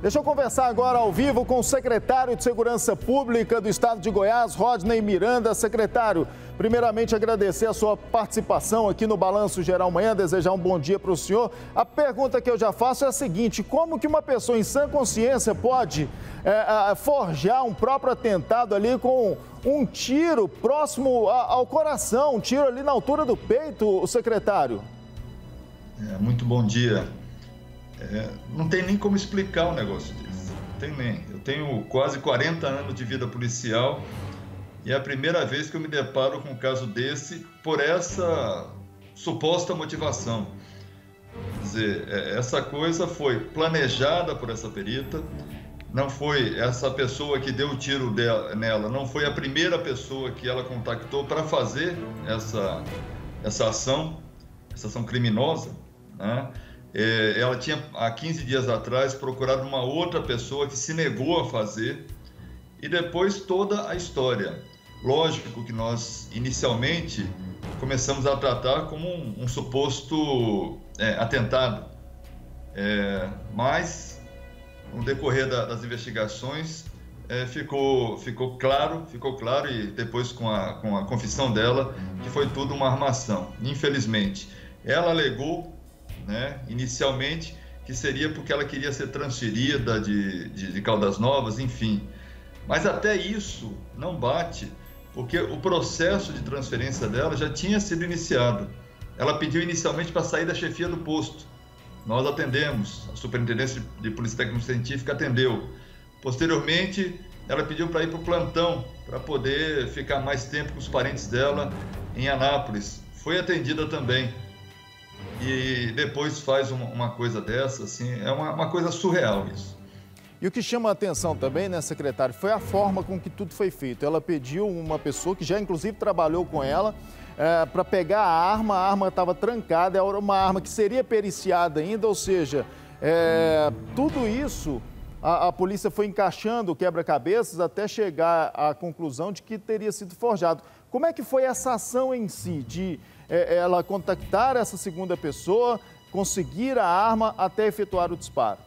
Deixa eu conversar agora ao vivo com o secretário de Segurança Pública do Estado de Goiás, Rodney Miranda. Secretário, primeiramente agradecer a sua participação aqui no Balanço Geral Manhã, desejar um bom dia para o senhor. A pergunta que eu já faço é a seguinte: como que uma pessoa em sã consciência pode é, forjar um próprio atentado ali com um tiro próximo ao coração, um tiro ali na altura do peito, secretário? É, muito bom dia. É, não tem nem como explicar um negócio desse. Não tem nem. Eu tenho quase 40 anos de vida policial e é a primeira vez que eu me deparo com um caso desse por essa suposta motivação. Quer dizer, é, essa coisa foi planejada por essa perita, não foi essa pessoa que deu o tiro dela, nela, não foi a primeira pessoa que ela contactou para fazer essa, essa ação, essa ação criminosa, né? É, ela tinha, há 15 dias atrás, procurado uma outra pessoa que se negou a fazer, e depois toda a história. Lógico que nós, inicialmente, começamos a tratar como um, um suposto é, atentado, é, mas, no decorrer da, das investigações, é, ficou, ficou claro, ficou claro, e depois com a, com a confissão dela, que foi tudo uma armação, infelizmente. Ela alegou né? Inicialmente, que seria porque ela queria ser transferida de, de, de Caldas Novas, enfim. Mas até isso não bate, porque o processo de transferência dela já tinha sido iniciado. Ela pediu inicialmente para sair da chefia do posto. Nós atendemos, a Superintendência de Polícia Técnico Científica atendeu. Posteriormente, ela pediu para ir para o plantão, para poder ficar mais tempo com os parentes dela em Anápolis. Foi atendida também e depois faz uma, uma coisa dessa, assim, é uma, uma, coisa surreal isso. E o que chama a atenção também, né, secretário, foi a forma com que tudo foi feito. Ela pediu uma pessoa que já inclusive trabalhou com ela é, para pegar a arma, a arma estava trancada, era uma arma que seria periciada ainda, ou seja, é, tudo isso a, a, polícia foi encaixando quebra-cabeças até chegar à conclusão de que teria sido forjado. Como é que foi essa ação em si, de ela contactar essa segunda pessoa, conseguir a arma até efetuar o disparo?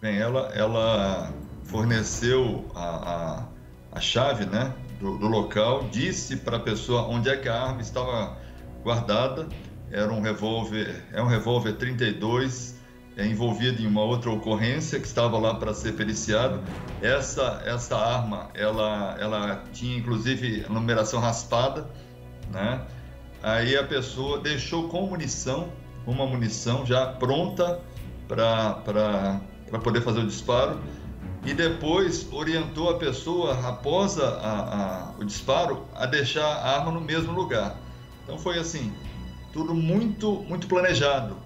Bem, ela, ela forneceu a, a, a chave né, do, do local, disse para a pessoa onde é que a arma estava guardada, era um revólver, é um revólver 32, é envolvido em uma outra ocorrência que estava lá para ser periciado. Essa essa arma, ela ela tinha inclusive numeração raspada, né? Aí a pessoa deixou com munição, uma munição já pronta para poder fazer o disparo e depois orientou a pessoa, após a, a, o disparo, a deixar a arma no mesmo lugar. Então foi assim, tudo muito, muito planejado,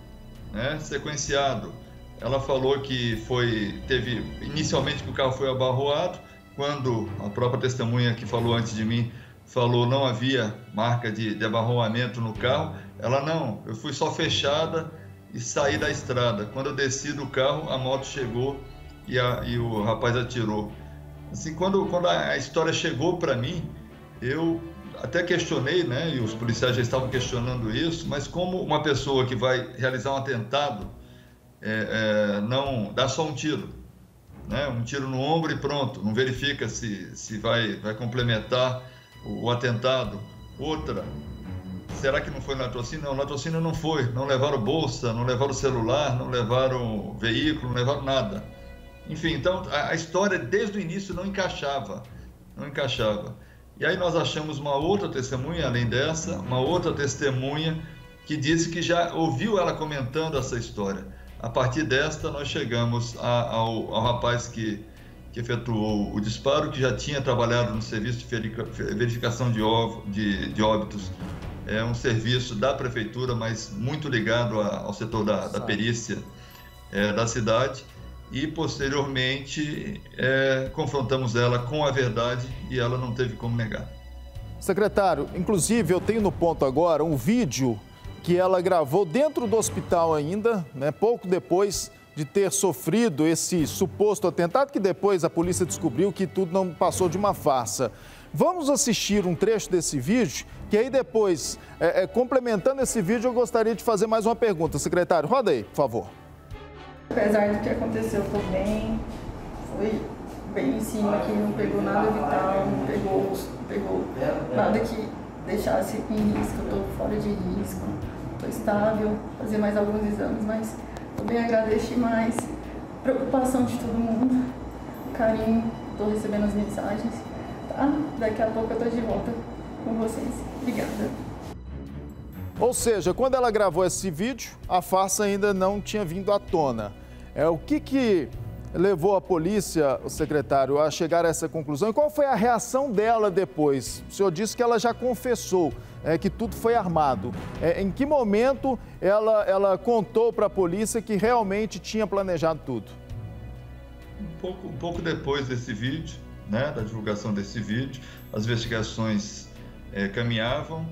né? sequenciado. Ela falou que foi, teve inicialmente que o carro foi abarroado, quando a própria testemunha que falou antes de mim falou não havia marca de, de abarroamento no carro. Ela não, eu fui só fechada e saí da estrada. Quando eu desci do carro, a moto chegou e, a, e o rapaz atirou. Assim, quando, quando a história chegou para mim, eu até questionei, né? E os policiais já estavam questionando isso, mas como uma pessoa que vai realizar um atentado é, é, não dá só um tiro, né? Um tiro no ombro e pronto, não verifica se, se vai, vai complementar o, atentado. Outra, será que não foi latrocínio? Não, latrocínio não foi. Não levaram bolsa, não levaram celular, não levaram veículo, não levaram nada. Enfim, então a, a história desde o início não encaixava, não encaixava. E aí nós achamos uma outra testemunha, além dessa, uma outra testemunha que disse que já ouviu ela comentando essa história. A partir desta, nós chegamos a, ao, ao rapaz que que efetuou o disparo, que já tinha trabalhado no serviço de verificação de, de, de óbitos, é um serviço da prefeitura, mas muito ligado ao setor da, da perícia é, da cidade. E posteriormente é, confrontamos ela com a verdade e ela não teve como negar. Secretário, inclusive eu tenho no ponto agora um vídeo que ela gravou dentro do hospital ainda, né, pouco depois de ter sofrido esse suposto atentado, que depois a polícia descobriu que tudo não passou de uma farsa. Vamos assistir um trecho desse vídeo, que aí depois, é, é, complementando esse vídeo, eu gostaria de fazer mais uma pergunta. Secretário, roda aí, por favor. Apesar do que aconteceu, eu tô bem. Foi bem em cima aqui, não pegou nada vital, não pegou, pegou nada que deixasse em risco, eu tô fora de risco, tô estável, fazer mais alguns exames, mas tô bem agradeço mais. Preocupação de todo mundo, carinho, tô recebendo as mensagens, tá? Daqui a pouco eu tô de volta com vocês. Obrigada. Ou seja, quando ela gravou esse vídeo, a farsa ainda não tinha vindo à tona. É o que que levou a polícia, o secretário, a chegar a essa conclusão? E qual foi a reação dela depois? O senhor disse que ela já confessou é, que tudo foi armado. É, em que momento ela, ela contou para a polícia que realmente tinha planejado tudo? Um pouco, um pouco depois desse vídeo, né, da divulgação desse vídeo, as investigações é, caminhavam.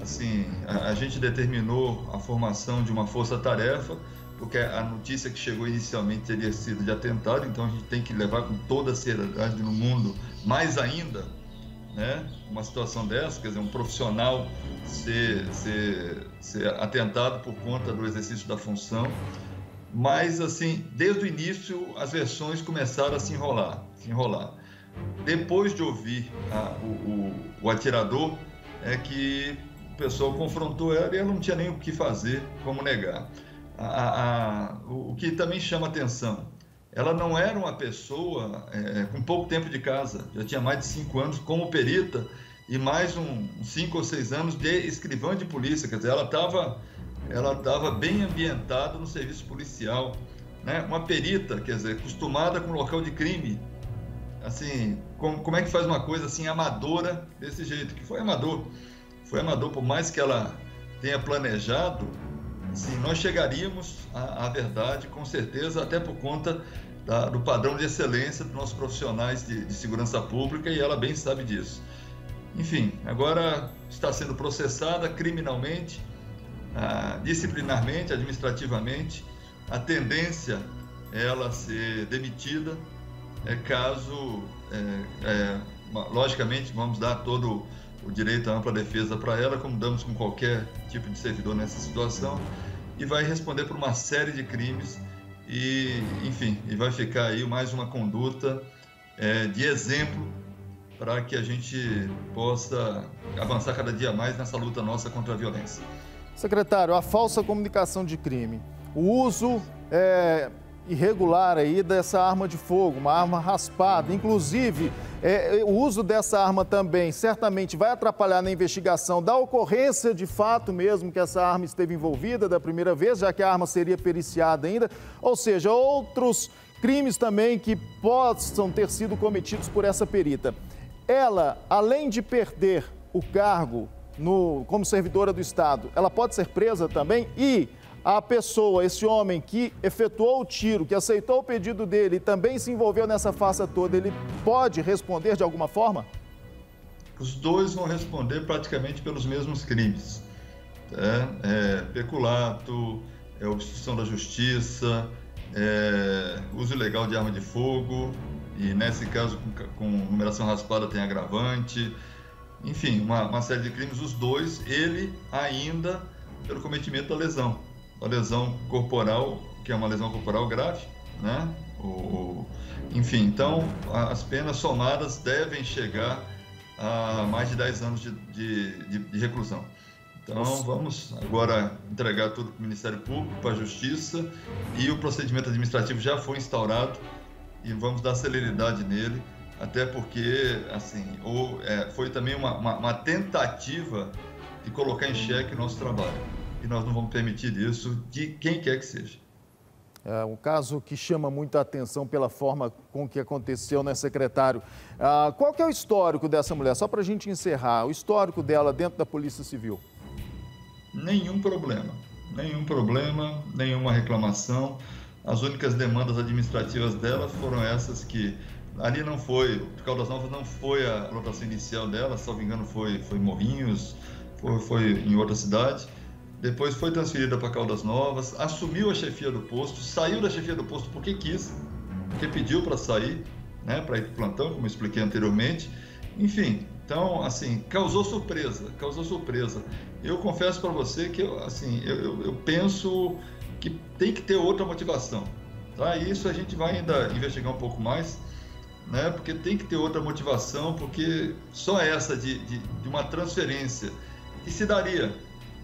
Assim, a, a gente determinou a formação de uma força-tarefa porque a notícia que chegou inicialmente teria sido de atentado, então a gente tem que levar com toda a seriedade no mundo, mais ainda, né? Uma situação dessa, quer dizer, um profissional ser, ser, ser atentado por conta do exercício da função. Mas, assim, desde o início, as versões começaram a se enrolar, se enrolar. Depois de ouvir a, o, o, o atirador, é que o pessoal confrontou ela e ela não tinha nem o que fazer, como negar a, a, o, que também chama atenção, ela não era uma pessoa é, com pouco tempo de casa, já tinha mais de cinco anos como perita e mais um, cinco ou seis anos de escrivã de polícia, quer dizer, ela estava ela estava bem ambientada no serviço policial, né? Uma perita, quer dizer, acostumada com o local de crime, assim, como, como é que faz uma coisa assim amadora desse jeito? Que foi amador, foi amador por mais que ela tenha planejado, Sim, nós chegaríamos à, à, verdade, com certeza, até por conta da, do padrão de excelência dos nossos profissionais de, de, segurança pública e ela bem sabe disso. Enfim, agora está sendo processada criminalmente, ah, disciplinarmente, administrativamente. A tendência é ela ser demitida, é caso, é, é, logicamente, vamos dar todo o direito à ampla defesa para ela, como damos com qualquer tipo de servidor nessa situação, e vai responder por uma série de crimes e, enfim, e vai ficar aí mais uma conduta é, de exemplo para que a gente possa avançar cada dia mais nessa luta nossa contra a violência. Secretário, a falsa comunicação de crime, o uso é, irregular aí dessa arma de fogo, uma arma raspada. Inclusive, é, é, o uso dessa arma também certamente vai atrapalhar na investigação da ocorrência de fato mesmo que essa arma esteve envolvida da primeira vez, já que a arma seria periciada ainda. Ou seja, outros crimes também que possam ter sido cometidos por essa perita. Ela, além de perder o cargo no, como servidora do Estado, ela pode ser presa também e a pessoa, esse homem que efetuou o tiro, que aceitou o pedido dele e também se envolveu nessa farsa toda, ele pode responder de alguma forma? Os dois vão responder praticamente pelos mesmos crimes. É, é peculato, é obstrução da justiça, é, uso ilegal de arma de fogo, e nesse caso com, com numeração raspada tem agravante, enfim, uma, uma série de crimes, os dois, ele ainda pelo cometimento da lesão a lesão corporal, que é uma lesão corporal grave, né? O, enfim, então as penas somadas devem chegar a mais de 10 anos de, de, de, de reclusão. Então Nossa. vamos agora entregar tudo para o Ministério Público, para a Justiça e o procedimento administrativo já foi instaurado e vamos dar celeridade nele, até porque assim ou, é, foi também uma, uma, uma tentativa de colocar em xeque o nosso trabalho e nós não vamos permitir isso de quem quer que seja. É um caso que chama muita atenção pela forma com que aconteceu, né, secretário? Ah, qual que é o histórico dessa mulher? Só para a gente encerrar, o histórico dela dentro da Polícia Civil. Nenhum problema, nenhum problema, nenhuma reclamação. As únicas demandas administrativas dela foram essas que ali não foi, Caldas Novas não foi a lotação inicial dela, salvo engano foi, foi Morrinhos, foi, foi em outra cidade depois foi transferida para Caldas Novas, assumiu a chefia do posto, saiu da chefia do posto porque quis, porque pediu para sair, né, para ir para plantão, como eu expliquei anteriormente. Enfim, então, assim, causou surpresa, causou surpresa. Eu confesso para você que, assim, eu, eu, eu penso que tem que ter outra motivação. Tá? Isso a gente vai ainda investigar um pouco mais, né? porque tem que ter outra motivação, porque só essa de, de, de uma transferência que se daria,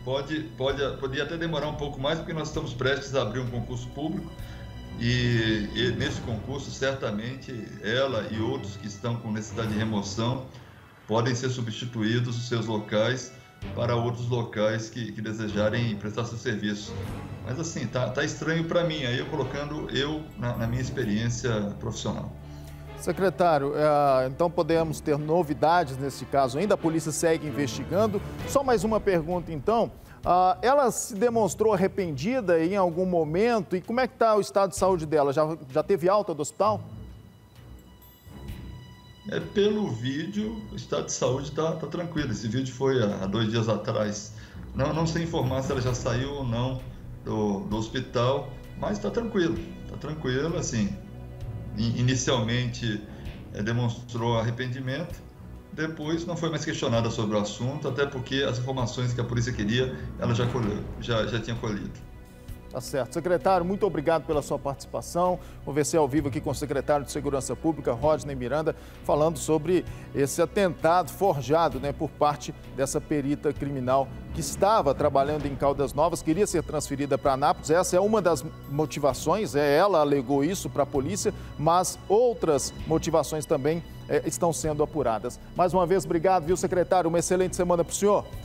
pode, pode, poderia até demorar um pouco mais, porque nós estamos prestes a abrir um concurso público, e, e, nesse concurso, certamente, ela e outros que estão com necessidade de remoção podem ser substituídos os seus locais para outros locais que, que desejarem prestar seu serviço. Mas assim, tá, tá estranho para mim, aí eu colocando eu na, na minha experiência profissional. Secretário, é, então podemos ter novidades nesse caso ainda, a polícia segue investigando. Só mais uma pergunta então. Ah, ela se demonstrou arrependida em algum momento e como é que está o estado de saúde dela? Já, já teve alta do hospital? É, pelo vídeo, o estado de saúde está tá tranquilo. Esse vídeo foi há, dois dias atrás. Não, não sei informar se ela já saiu ou não do, do hospital, mas está tranquilo. Está tranquilo, assim. Inicialmente é, demonstrou arrependimento, depois não foi mais questionada sobre o assunto, até porque as informações que a polícia queria, ela já, colheu, já, já tinha colhido. Tá certo. Secretário, muito obrigado pela sua participação. Conversei ao vivo aqui com o secretário de Segurança Pública, Rodney Miranda, falando sobre esse atentado forjado né, por parte dessa perita criminal que estava trabalhando em Caldas Novas, queria ser transferida para Anápolis. Essa é uma das motivações, é, ela alegou isso para a polícia, mas outras motivações também é, estão sendo apuradas. Mais uma vez, obrigado, viu, secretário? Uma excelente semana para o senhor.